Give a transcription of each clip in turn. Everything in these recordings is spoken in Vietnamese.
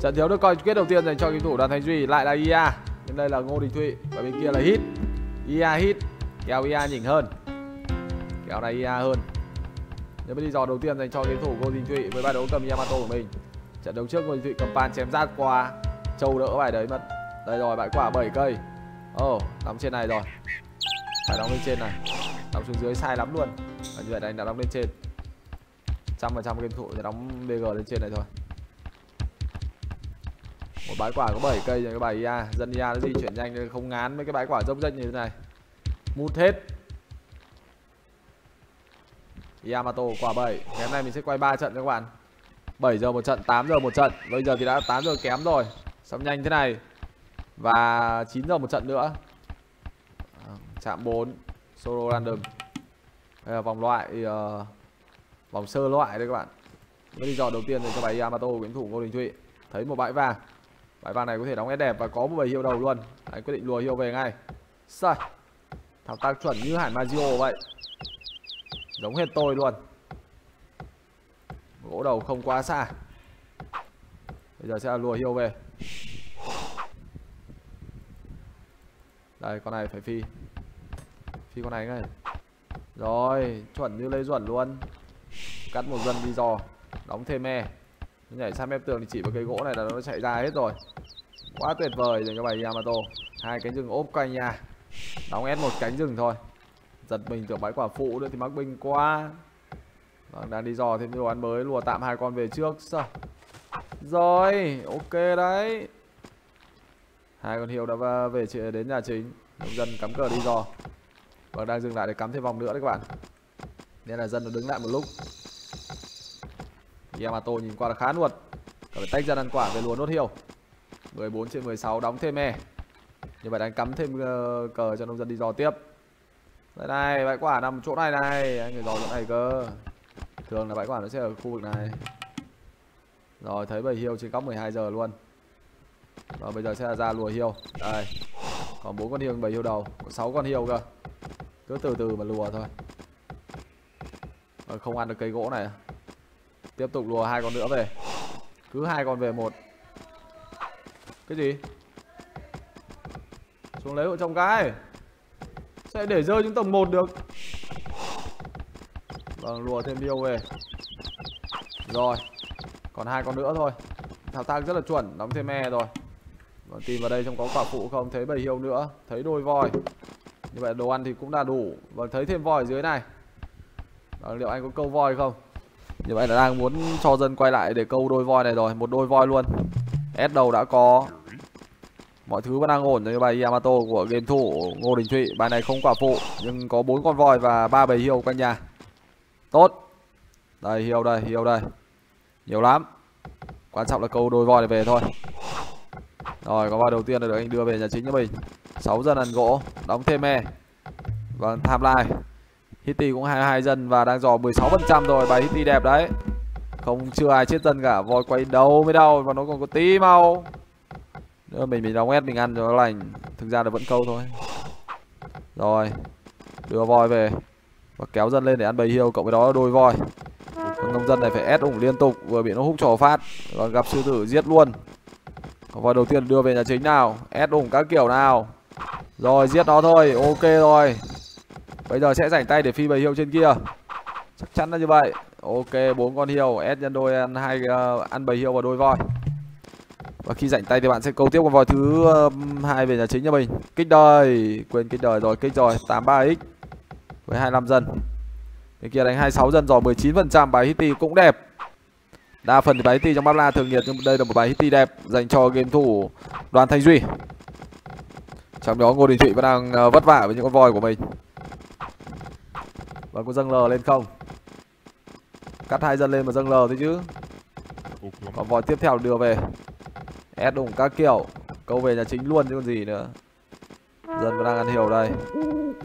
trận thiếu được coi kết đầu tiên dành cho game thủ đoàn thanh duy lại là ia. Bên đây là ngô đình thụy và bên kia là hit ia hit kéo ia nhỉnh hơn. Kéo này ia hơn. Nếu mới đi dò đầu tiên dành cho game thủ ngô đình thụy với bài đấu cầm yamato của mình. Trận đấu trước ngô đình thụy cầm pan chém rát qua châu đỡ bài đấy mất. Đây rồi bãi quả 7 cây. Ồ oh, đóng trên này rồi. Phải đóng lên trên này. Đóng xuống dưới sai lắm luôn. Và như vậy là anh đã đóng lên trên. Trăm phần trăm game thủ sẽ đóng bg lên trên này thôi một bãi quả có 7 cây rồi cái bài ia à, dân ia nó di chuyển nhanh nên không ngán mấy cái bãi quả dốc rách như thế này. Mút hết. Yamato quả 7 Ngày hôm nay mình sẽ quay 3 trận cho các bạn. 7 giờ một trận, 8 giờ một trận. Bây giờ thì đã 8 giờ kém rồi. Xong nhanh thế này. Và 9 giờ một trận nữa. À, Chạm 4 Solo random. Đây là vòng loại uh, Vòng sơ loại đây các bạn. Mới đi dò đầu tiên thì cho bài Yamato Nguyễn thủ Ngô Đình Thụy. Thấy một bãi vàng bài vàng này có thể đóng S đẹp và có một bầy hiệu đầu luôn. Anh quyết định lùa hiệu về ngay. Sai. Thao tác chuẩn như Hải Mazio vậy. Giống hết tôi luôn. Gỗ đầu không quá xa. Bây giờ sẽ là lùa hiệu về. Đây, con này phải phi. Phi con này ngay. Rồi, chuẩn như Lê Duẩn luôn. Cắt một dân đi dò. Đóng thêm me Nhảy sang mép tường thì chỉ vào cây gỗ này là nó chạy ra hết rồi. Quá tuyệt vời dành cho bài Yamato. Hai cánh rừng ốp quanh nhà Đóng S một cánh rừng thôi. Giật mình tưởng bãi quả phụ nữa thì mắc binh quá. Vâng, đang đi dò thêm đồ ăn mới. Lùa tạm hai con về trước. Sao? Rồi, ok đấy. Hai con hiệu đã về đến nhà chính. Nông dân cắm cờ đi dò. Và đang dừng lại để cắm thêm vòng nữa đấy các bạn. Nên là dân nó đứng lại một lúc. Yamato nhìn qua là khá nuột Phải tách ra ăn quả về lùa nốt hiêu. 14 trên 16 đóng thêm e. Như vậy đánh cắm thêm ờ, cờ cho nông dân đi dò tiếp. Đây này, bãi quả nằm chỗ này này. Anh phải dò chỗ này cơ. Thường là bãi quả nó sẽ ở khu vực này. Rồi, thấy bầy hiêu trên góc 12 giờ luôn. Rồi bây giờ sẽ là ra lùa hiêu. Đây. Còn 4 con hiêu bầy hiêu đầu. Còn 6 con hiêu cơ. Cứ từ từ mà lùa thôi. Rồi, Không ăn được cây gỗ này. Tiếp tục lùa hai con nữa về. Cứ hai con về một. Cái gì? Xuống lấy hộ trong cái. Sẽ để rơi xuống tầng 1 được. Vâng lùa thêm điêu về. Rồi Còn hai con nữa thôi. Thao tác rất là chuẩn Đóng thêm e rồi. Và tìm vào đây trong có quả phụ không Thấy bầy hiêu nữa Thấy đôi voi. Như vậy đồ ăn thì cũng đã đủ. Và thấy thêm voi ở dưới này. Đó, liệu anh có câu voi không? Như vậy là đang muốn cho dân quay lại để câu đôi voi này rồi, Một đôi voi luôn. S đầu đã có. Mọi thứ vẫn đang ổn như bài Yamato của game thủ Ngô Đình Thụy. Bài này không quả phụ, Nhưng có bốn con voi và ba bầy hiêu quanh nhà. Tốt. Đây hiêu đây hiêu đây. Nhiều lắm. Quan trọng là câu đôi voi này về thôi. Rồi, có voi đầu tiên là được anh đưa về nhà chính cho mình. 6 dân ăn gỗ, Đóng thêm e Vâng tham lai. Hitty cũng 22 dân và đang dò 16% rồi. Bài Hitty đẹp đấy. Không, chưa ai chết dân cả. Voi quay đầu mới đau, Và nó còn có tí mau Nữa mình mình đóng ép mình ăn cho nó lành. Thực ra là vẫn câu thôi. Rồi, Đưa voi về Và kéo dân lên để ăn bầy hiêu. Cộng với đó là đôi voi. Con nông dân này phải ép ủng liên tục, Vừa bị nó hút trò phát. Còn gặp sư tử giết luôn. Còn voi đầu tiên đưa về nhà chính nào? Ép ủng các kiểu nào? Rồi, giết nó thôi. Ok rồi. Bây giờ sẽ rảnh tay để phi bầy hiệu trên kia. Chắc chắn là như vậy. Ok bốn con hiệu. S nhân đôi ăn hai uh, ăn bầy hiệu và đôi voi. Và khi rảnh tay thì bạn sẽ câu tiếp con voi thứ uh, hai về nhà chính cho mình. Kích đời. Quên kích đời rồi kích rồi. 83x Với 25 dân. Bên kia đánh 26 dân rồi 19% bài hitty cũng đẹp. Đa phần thì bài hitty trong bắp la thường nhiệt Nhưng đây là một bài hitty đẹp Dành cho game thủ đoàn Thanh Duy. Trong đó Ngô Đình Thụy vẫn đang uh, vất vả với những con voi của mình và có dâng lờ lên không? Cắt hai dân lên mà dâng lờ thôi chứ. Còn vòi tiếp theo đưa về. Ép đủng các kiểu. Câu về nhà chính luôn chứ còn gì nữa. Dân vẫn đang ăn hiểu đây.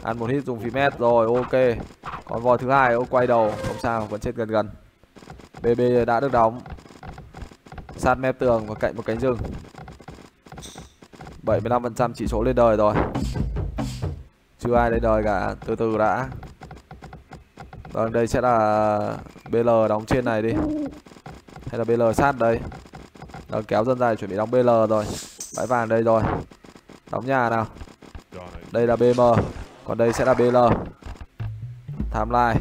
Ăn một hit dùng phí mét rồi ok. Còn vòi thứ hai ô quay đầu. Không sao vẫn chết gần gần. BB đã được đóng. Sát mép tường và cạnh một cánh rừng. 75% chỉ số lên đời rồi. Chưa ai lên đời cả. Từ từ đã Vâng, đây sẽ là BL đóng trên này đi. Hay là BL sát đây. Đang kéo dân ra chuẩn bị đóng BL rồi. Bãi vàng đây rồi. Đóng nhà nào? Đây là BM Còn đây sẽ là BL Tham lai.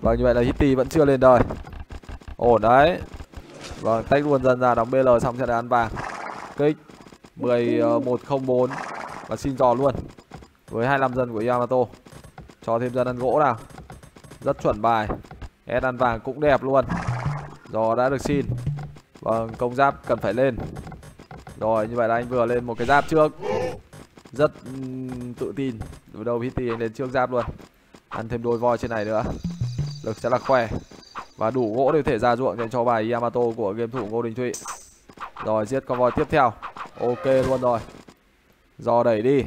Vâng như vậy là Hitty vẫn chưa lên đời. Ổn đấy. Vâng tách luôn dân ra đóng BL xong sẽ là ăn vàng. Kích. 1104 ờ, Và xin dò luôn. Với 25 dân của Yamato. Cho thêm dân ăn gỗ nào. Rất chuẩn bài. S ăn vàng cũng đẹp luôn. Giò đã được xin. Vâng công giáp cần phải lên. Rồi như vậy là anh vừa lên một cái giáp trước. Rất um, tự tin. Từ đầu Hitty anh lên trước giáp luôn. Ăn thêm đôi voi trên này nữa. Lực sẽ là khỏe. Và đủ gỗ để thể ra ruộng dành cho bài Yamato của game thủ Ngô Đình Thụy. Rồi giết con voi tiếp theo. Ok luôn rồi. Giò đẩy đi.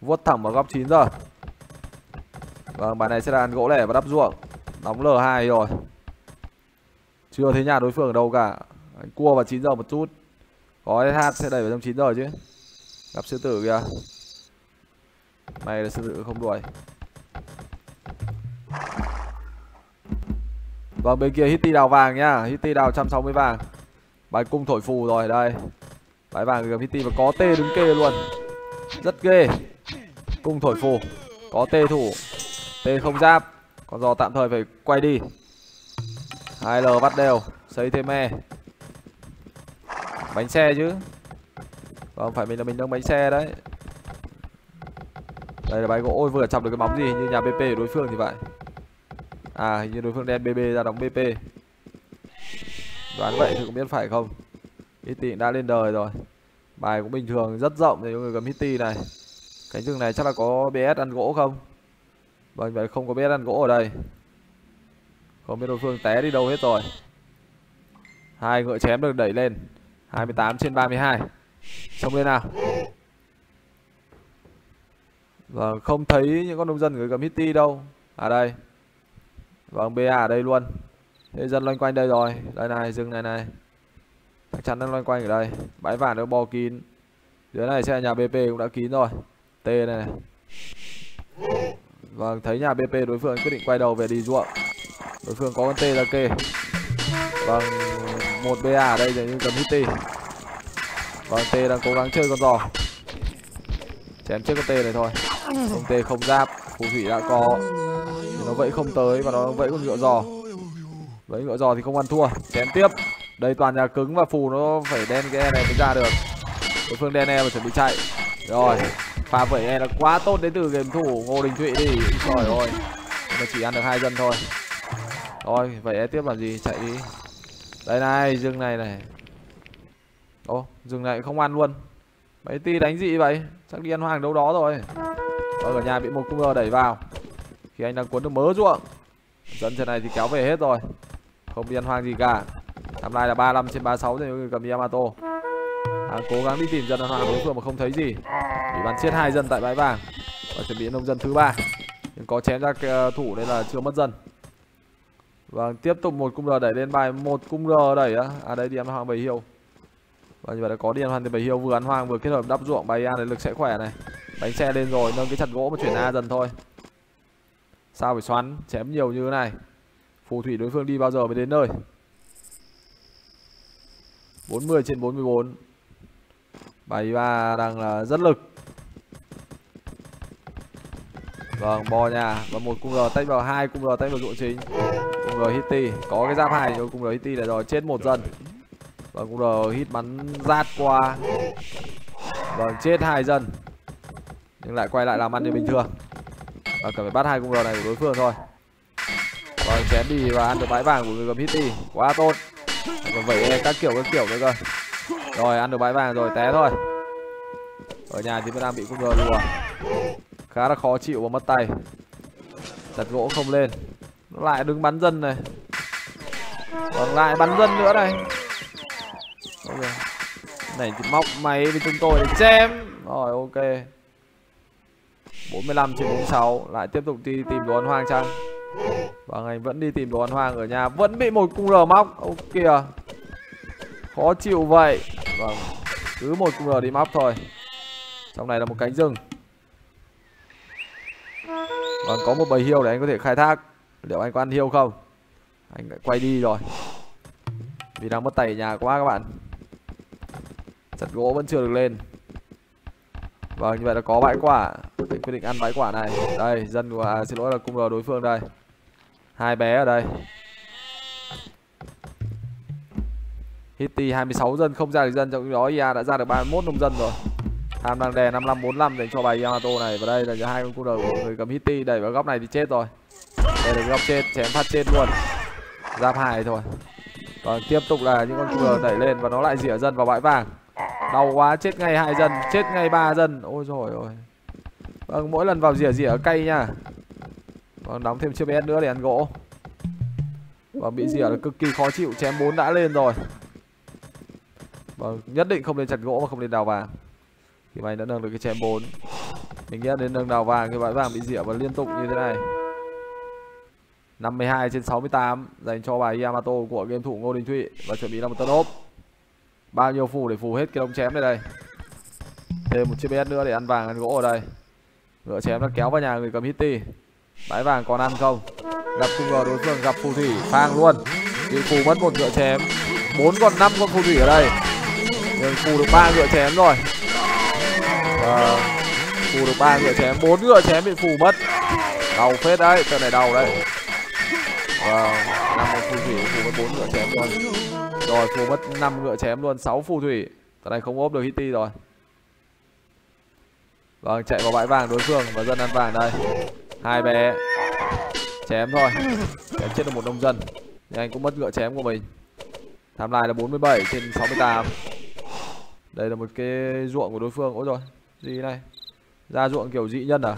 Vuốt thẳng vào góc 9 giờ. Vâng bài này sẽ là ăn gỗ lẻ và đắp ruộng. Đóng L2 rồi. Chưa thấy nhà đối phương ở đâu cả. Anh cua vào 9 giờ một chút. Có SH sẽ đẩy vào trong 9 giờ chứ. Gặp sư tử kìa. May là sư tử không đuổi. Vâng bên kia Hitty đào vàng nhá. Hitty đào 160 vàng. Bài cung thổi phù rồi, đây. Bài vàng gặp Hitty và có tê đứng kê luôn. Rất ghê. Cung thổi phù. Có tê thủ. Tê không giáp. Con giò tạm thời phải quay đi. 2L bắt đều, Xây thêm e. Bánh xe chứ. Vâng phải mình là mình nâng bánh xe đấy. Đây là bài gỗ, Ôi, vừa chọc được cái bóng gì, Như nhà BP của đối phương thì vậy. À hình như đối phương đen BB ra đóng BP Đoán vậy thì cũng biết phải không? Hitty đã lên đời rồi. Bài cũng bình thường, rất rộng, thì người cầm Hitty này. Cánh rừng này chắc là có BS ăn gỗ không? Vâng vậy không có biết ăn gỗ ở đây. Không biết đối phương té đi đâu hết rồi. Hai ngựa chém được đẩy lên. 28 trên 32 Xông lên nào? Vâng không thấy những con nông dân người cầm Hitty đâu. À đây. Vâng BA ở đây luôn. Thế dân loanh quanh đây rồi. Đây này rừng này này. Chắc chắn đang loanh quanh ở đây. Bãi vàng nó bò kín. Dưới này xe nhà BP cũng đã kín rồi. T này, này. Vâng thấy nhà BP đối phương quyết định quay đầu về đi ruộng Đối phương có con T ra kê Vâng một BA ở đây nhưng cầm hit T. Vâng T đang cố gắng chơi con giò. Chém trước con T này thôi. Con T không giáp, Phù thủy đã có. Thì nó vẫy không tới và nó vẫy con ngựa giò. Vẫy ngựa giò thì không ăn thua. Chém tiếp. Đây toàn nhà cứng và phù nó phải đen cái e này mới ra được. Đối phương đen e và chuẩn bị chạy. Rồi pha vẩy này là quá tốt đến từ game thủ ngô đình thụy đi. Trời ơi mà chỉ ăn được hai dân thôi. Thôi vậy tiếp làm gì? Chạy đi. Đây này dương này này. Ô dừng này không ăn luôn. Mấy ti đánh gì vậy? Chắc đi ăn hoàng đâu đó rồi. Ở nhà bị một cung đẩy vào. Khi anh đang cuốn được mớ ruộng. Dân trận này thì kéo về hết rồi. Không bị ăn hoang gì cả. Tham lai là 35 trên 36 sáu những cầm Yamato. À, cố gắng đi tìm dân ăn hoang đối phương mà không thấy gì bắn chết hai dân tại bãi vàng. Và chuẩn bị nông dân thứ ba. Nhưng có chém ra ờ, thủ nên là chưa mất dân. Vâng tiếp tục một cung r đẩy lên bài một cung r đẩy á. À đây đi ăn hoàng bầy hiêu và như vậy là có đi ăn thì bầy hiêu vừa ăn hoàng vừa kết hợp đắp ruộng. Bài an để lực sẽ khỏe này. Bánh xe lên rồi, nâng cái chặt gỗ mà chuyển a dần thôi. Sao phải xoắn, Chém nhiều như thế này. Phù thủy đối phương đi bao giờ mới đến nơi? 40 trên 44 Bài ba đang là rất lực. Vâng bò nhà Và một cung R tách vào hai cung R tách vào ruộng chính. Cung R hitty Có cái giáp hai rồi cung R hitty là rồi, chết một dân. Vâng cung R hit bắn rát qua. Vâng chết hai dân. Nhưng lại quay lại làm ăn như bình thường. Và cần phải bắt hai cung r này của đối phương thôi. Vâng chém đi và ăn được bãi vàng của người cầm hit quá tốt. Còn vậy các kiểu các kiểu nữa cơ. Rồi, ăn được bãi vàng rồi, té thôi. Ở nhà thì vẫn đang bị cung r đùa khá là khó chịu và mất tay. Chặt gỗ không lên. Nó lại đứng bắn dân này. Còn lại bắn dân nữa này. Okay. này thì móc máy với chúng tôi để xem rồi, ok. 45 trên 46 Lại tiếp tục đi tìm đồ ăn hoang chăng? Vâng anh vẫn đi tìm đồ ăn hoang ở nhà. Vẫn bị một cung R móc. Ô, kìa. Khó chịu vậy. Vâng Cứ một cung R đi móc thôi. Trong này là một cánh rừng. Vâng có một bầy hiêu để anh có thể khai thác. Liệu anh có ăn hiêu không? Anh lại quay đi rồi. Vì đang mất tay nhà quá các bạn. Chặt gỗ vẫn chưa được lên. Vâng như vậy là có bãi quả. Anh quyết định ăn bãi quả này. Đây dân của à, xin lỗi là cung đối phương đây. Hai bé ở đây. Hitty 26 dân. Không ra được dân trong đó IA đã ra được 31 nông dân rồi ham đang đè 5545 dành cho bài Yamato này. Và đây là hai con cung đầu của người cầm Hitty đẩy vào góc này thì chết rồi. Đây là góc chết, chém phát chết luôn. Giáp hại thôi. Còn tiếp tục là những con cung đẩy lên và nó lại rỉa dân vào bãi vàng. Đau quá, chết ngay hai dân, chết ngay ba dân. Ôi rồi ôi vâng mỗi lần vào rỉa rỉa cay nha. Vâng đóng thêm chiếc bé nữa để ăn gỗ. Và bị rỉa là cực kỳ khó chịu, chém bốn đã lên rồi. Vâng nhất định không nên chặt gỗ và không nên đào vàng thì mày đã nâng được cái chém bốn. Mình nghĩ đến nâng đào vàng thì bãi vàng bị rỉa và liên tục như thế này. 52 trên 68 dành cho bài Yamato của game thủ Ngô Đình Thụy và chuẩn bị là một tân ốp. Bao nhiêu phù để phù hết cái đống chém này đây? Thêm một chiếc bét nữa để ăn vàng ăn gỗ ở đây. Ngựa chém nó kéo vào nhà người cầm hitty. Bãi vàng còn ăn không? Gặp cung ngờ đối phương, gặp phù thủy, phang luôn. Bị phù mất một ngựa chém. Bốn còn năm con phù thủy ở đây. Nhưng phù được ba ngựa chém rồi. Vâng. phù được ba ngựa chém, bốn ngựa chém bị phù mất. Đau phết đấy, trận này đau đấy. Và năm con phù thủy phù mất bốn ngựa chém luôn. Rồi, phù mất năm ngựa chém luôn, sáu phù thủy. Trận này không ốp được hitty rồi. Vâng chạy vào bãi vàng đối phương và dân ăn vàng đây. Hai bé chém thôi. Chém chết được một nông dân. Nhưng anh cũng mất ngựa chém của mình. Tham lai là 47 trên 68 đây là một cái ruộng của đối phương. Ôi rồi gì này? Ra ruộng kiểu dị nhân à?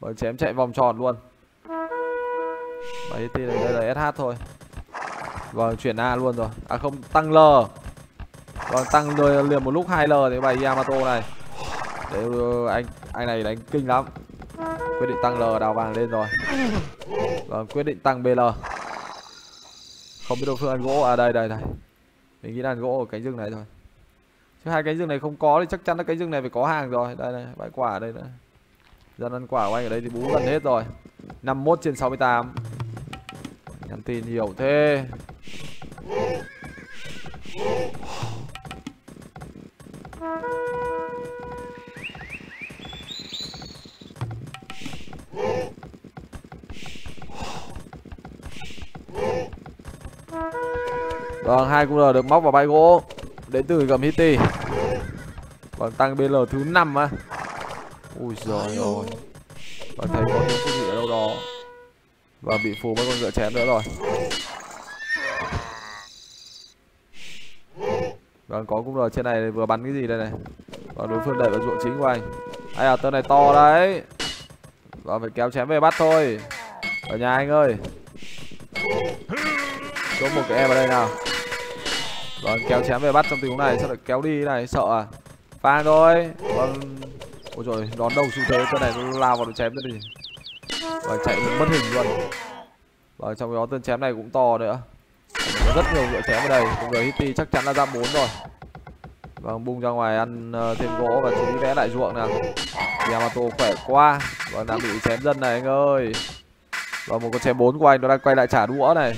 Bởi chém chạy vòng tròn luôn. Bảy này đây là SH thôi. Vâng chuyển A luôn rồi. À không, tăng L. Vâng tăng liền một lúc 2 L thì bài Yamato này. Đấy ừ, anh anh này đánh kinh lắm. Quyết định tăng L đào vàng lên rồi. Vâng quyết định tăng BL Không biết đối phương ăn gỗ À đây đây đây. Mình nghĩ là ăn gỗ ở cánh rừng này thôi. Chứ hai cánh rừng này không có thì chắc chắn là cánh rừng này phải có hàng rồi. Đây này bãi quả ở đây nữa Dân ăn quả của anh ở đây thì bú gần hết rồi. 51 trên 68 Nhắn tin nhiều thế. Vâng, hai cung được móc vào bay gỗ. Đến từ gầm Hitty còn tăng BL thứ 5 á. Ui giời ơi. Và thấy có những phút ở đâu đó. Và bị phù mấy con ngựa chém nữa rồi. Vâng, có cung rồi. Trên này vừa bắn cái gì đây này? Và đối phương đẩy vào ruộng chính của anh. Ai à, tên này to đấy. Và phải kéo chém về bắt thôi. Ở nhà anh ơi. Có một cái em ở đây nào. Rồi kéo chém về bắt trong tình huống này Sao lại kéo đi này, sợ à? Phang thôi. Còn... Ôi trời đón đầu xu thế tên này nó lao vào nó chém nữa đi. Và chạy mất hình luôn. Và trong đó tên chém này cũng to nữa. Có rất nhiều ngựa chém ở đây. Cùng người Hitty chắc chắn là ra bốn rồi. Vâng, bung ra ngoài ăn uh, thêm gỗ và chú ý vẽ lại ruộng nào. Yamato khỏe quá. Vâng, đang bị chém dân này anh ơi. Và một con chém bốn của anh nó đang quay lại trả đũa này.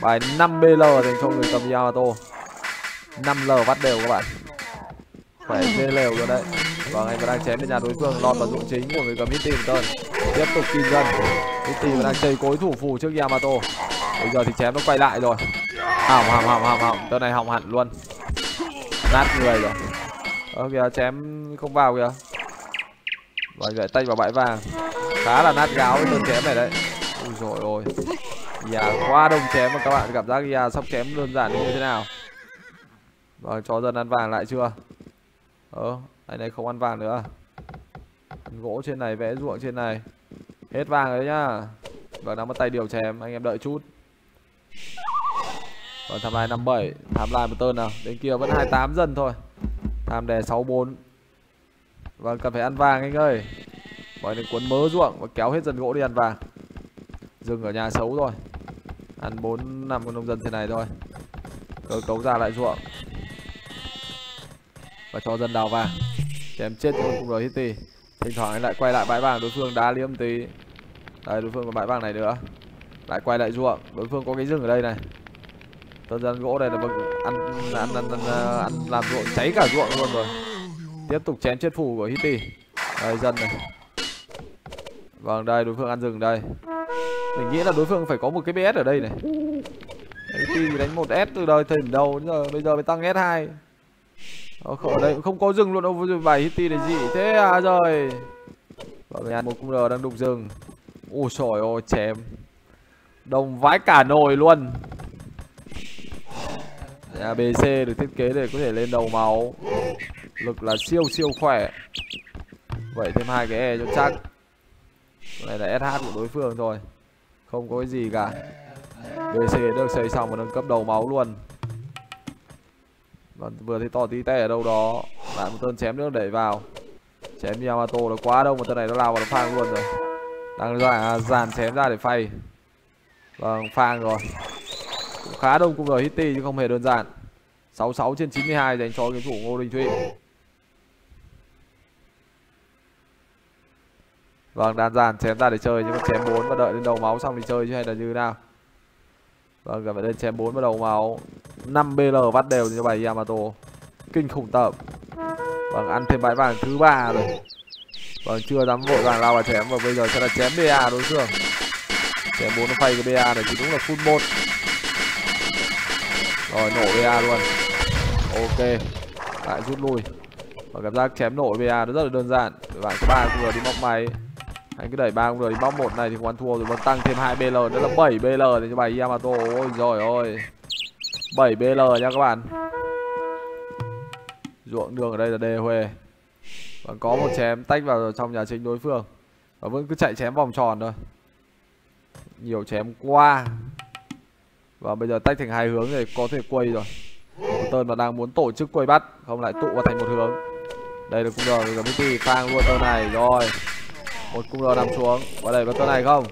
Bài 5BL dành cho người cầm Yamato. 5L bắt đều các bạn. Khỏe dê lều rồi đấy. Vâng anh vẫn đang chém bên nhà đối phương lọt vào dụng chính của người cầm Hitty Turn Tiếp tục kim dân. Hitty vẫn đang chơi cối thủ phù trước Yamato. Bây giờ thì chém nó quay lại rồi. Hỏng hỏng hỏng hỏng hỏng. Tớ này hỏng hẳn luôn. Nát người rồi. Ơ kìa chém không vào kìa. Vâng vậy tay vào bãi vàng. Khá là nát gáo với đơn chém này đấy Dạ quá đông chém mà các bạn cảm giác dạ sóc chém đơn giản như thế nào. Vâng, rồi cho dân ăn vàng lại chưa? Ờ anh này không ăn vàng nữa. Ăn Gỗ trên này, vẽ ruộng trên này. Hết vàng rồi nhá. Và đang bắt tay điều chém, anh em đợi chút. Còn tham lai 57 Tham lai một tơn nào. Đến kia vẫn 28 dần thôi. Tham đè 64 Vâng cần phải ăn vàng anh ơi. Mọi người cuốn mớ ruộng Và kéo hết dần gỗ đi ăn vàng. Dừng ở nhà xấu rồi. Ăn 4 năm con nông dân thế này thôi. Cơ cấu ra lại ruộng. Và cho dân đào vàng. Chém chết con cùng rồi Hitty Thỉnh thoảng anh lại quay lại bãi vàng đối phương đá liếm tí. Đây đối phương có bãi vàng này nữa. Lại quay lại ruộng. Đối phương có cái rừng ở đây này. Tân dân gỗ này là bậc ăn ăn ăn, ăn, ăn, làm ruộng cháy cả ruộng luôn rồi. Tiếp tục chém chết phủ của Hitty. Đây dân này. Vâng đây đối phương ăn rừng đây mình nghĩ là đối phương phải có một cái bs ở đây này. Khi đánh một s từ đời thời đầu đến giờ, bây giờ mới tăng s 2 ở đây không có rừng luôn đâu bài Hitty này gì thế à rồi vâng một cung r đang đục rừng. Ôi trời ơi, chém. Đồng vãi cả nồi luôn. Nhà BC được thiết kế để có thể lên đầu máu. Lực là siêu siêu khỏe. Vậy thêm hai cái e cho chắc. Này là sh của đối phương thôi không có cái gì cả. Bc được xây xong và nâng cấp đầu máu luôn. Và vừa thấy to tí tè ở đâu đó. Lại một tên chém nữa đẩy vào. Chém yamato là quá đông một tên này nó lao vào nó phang luôn rồi. Đang ra dàn chém ra để phay. Vâng phang rồi. Cũng khá đông cũng rồi hitty chứ không hề đơn giản. 66 trên 92 dành cho game thủ Ngô Đình Thụy. Vâng, đàn dàn chém ra để chơi nhưng mà chém 4 và đợi đến đầu máu xong thì chơi chứ hay là như nào. Vâng, gặp lên chém 4 vào đầu máu. 5 BL vắt đều cho bài Yamato. Kinh khủng tập. Vâng, ăn thêm bãi vàng thứ ba rồi. Vâng, chưa dám vội vàng lao vào chém và bây giờ sẽ là chém BA đối phương. Chém 4 nó phay cái BA này thì đúng là full 1. Rồi nổ BA luôn. Ok. Lại rút lui. Và cảm giác chém nổ BA nó rất là đơn giản. Bạn có ba vừa đi móc máy anh cứ đẩy ba cũng rồi đi bóc một này thì không ăn thua rồi, còn tăng thêm hai bl nữa là 7 bl để cho bài yamato. Ôi rồi ôi 7 bl nha các bạn. Ruộng đường ở đây là đề huê và có một chém tách vào trong nhà chính đối phương. Và vẫn cứ chạy chém vòng tròn thôi. Nhiều chém qua và bây giờ tách thành hai hướng thì có thể quay rồi. Tơn mà đang muốn tổ chức quay bắt, không lại tụ vào thành một hướng. Đây là cung giờ mới Mitty phang luôn tơn này, rồi một cung r nằm xuống. Và đẩy vào tơn này không?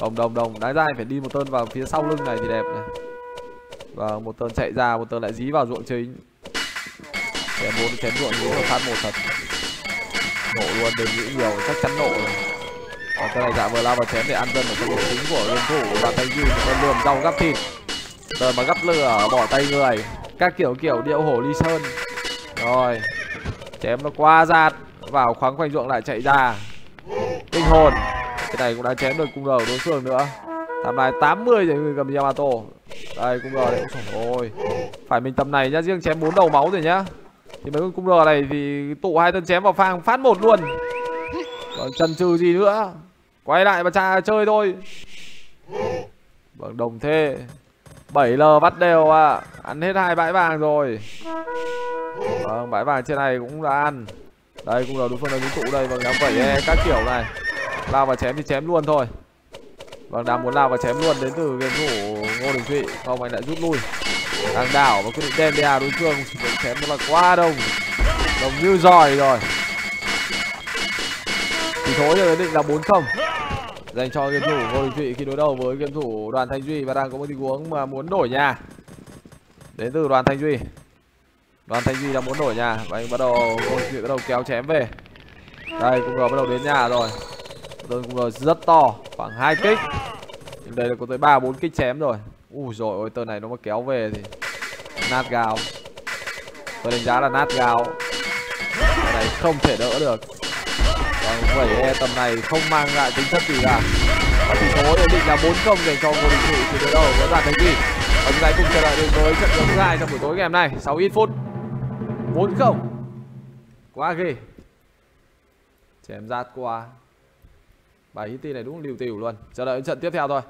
Đồng đồng đồng đái ra phải đi một tơn vào phía sau lưng này thì đẹp này. Và một tơn chạy ra, một tơn lại dí vào ruộng chính. Chém bốn, chém ruộng dí một phát một thật. Nổ luôn, đừng nghĩ nhiều, chắc chắn nổ rồi. Và tên này dạ vừa lao vào chém để ăn dân ở trong ruộng chính của game thủ. Và tay duy, một con lườm rau gắp thịt. Tên mà gắp lửa bỏ tay người. Các kiểu kiểu điệu hổ ly sơn. Rồi, chém nó qua giạt. Vào khoáng quanh ruộng lại chạy ra hồn. Cái này cũng đã chém được cung đầu đối phương nữa. Tầm này 80 để người cầm Yamato. Đây, cung R đấy ôi, phải mình tầm này nhá, riêng chém bốn đầu máu rồi nhá. Thì mấy con cung R này thì tụ hai tân chém vào phang phát một luôn. Còn chần chừ gì nữa? Quay lại mà cha chơi thôi. Vâng đồng thê 7L bắt đều à Ăn hết hai bãi vàng rồi. Vâng bãi vàng trên này cũng đã ăn. Đây cũng là đối phương đang tụ đây Vâng đám vẩy e eh, các kiểu này lao vào chém thì chém luôn thôi. Vâng đang muốn lao vào chém luôn đến từ game thủ ngô đình thụy. Không anh lại rút lui. Đang đảo và quyết định đem đa đối phương. Sử chém là quá đông. Đồng như giỏi rồi. Thì thối giờ định là bốn không. Dành cho game thủ ngô đình thụy khi đối đầu với game thủ đoàn thanh duy và đang có một tình huống mà muốn đổi nhà. Đến từ đoàn thanh duy. Đoàn thanh duy đang muốn đổi nhà và anh bắt đầu ngô đình thụy bắt đầu kéo chém về. Đây, cũng vừa bắt đầu đến nhà rồi. Đơn cũng rất to, Khoảng hai kích. Nhưng đây là có tới 3 4 kích chém rồi. Ui rồi ôi, tờ này nó mà kéo về thì Nát gào. Tôi đánh giá là nát gào. Tờ này không thể đỡ được. Còn vẩy e tầm này không mang lại tính chất gì cả. Và tỷ số ổn định là 4-0 dành cho Ngô Đình Thủy Thì đối đầu với đoàn Thành Kỳ Và chúng ta cùng chờ đợi đến với trận đấu thứ hai trong buổi tối ngày hôm nay. Sáu ít phút. 4-0 Quá ghê. Chém rát qua bài hit này đúng liều tiểu luôn. Chờ đợi trận tiếp theo thôi.